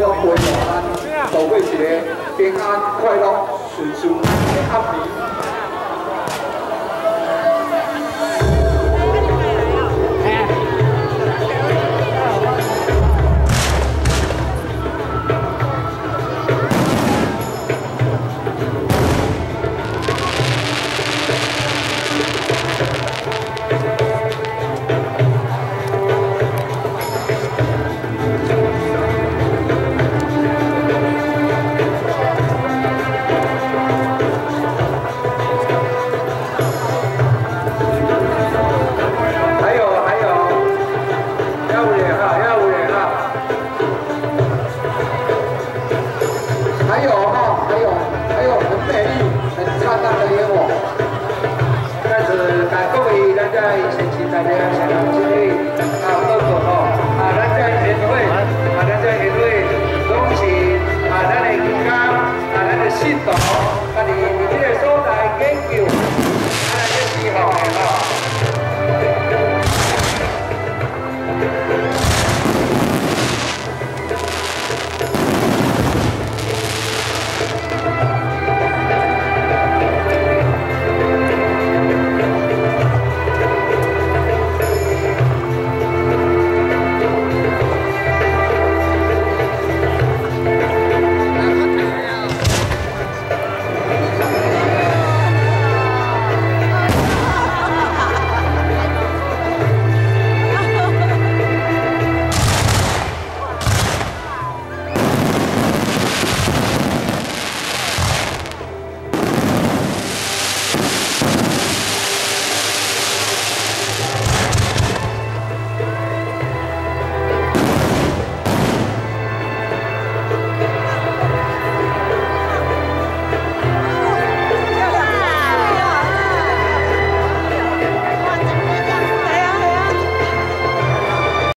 要陪同安度过一个平安快乐顺心的安宁还有哈，还有还有很美丽、很灿烂的烟火。但是大各位，大家以前请大家想清楚，啊，不要走，啊，大家一会，啊，大家一会，恭喜啊，咱的金刚，啊，咱的幸福。